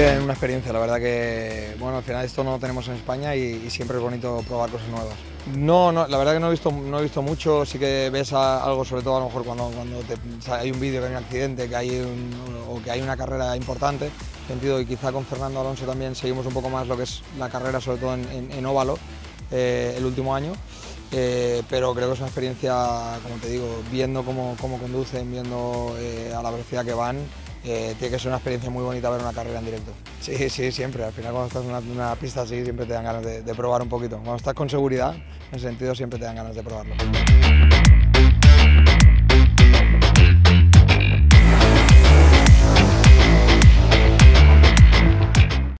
experiencia, la verdad que, bueno, al final esto no lo tenemos en España y, siempre es bonito probar cosas nuevas. No, no, la verdad que no he visto, no he visto mucho, sí que ves algo, sobre todo a lo mejor cuando, cuando hay un vídeo que hay un accidente, que hay o que hay una carrera importante, sentido, y quizá con Fernando Alonso también seguimos un poco más lo que es la carrera, sobre todo en, óvalo, eh, el último año. Eh, pero creo que es una experiencia, como te digo, viendo cómo, cómo conducen, viendo eh, a la velocidad que van, eh, tiene que ser una experiencia muy bonita ver una carrera en directo. Sí, sí, siempre. Al final cuando estás en una, pista así siempre te dan ganas de, de probar un poquito. Cuando estás con seguridad, en ese sentido siempre te dan ganas de probarlo.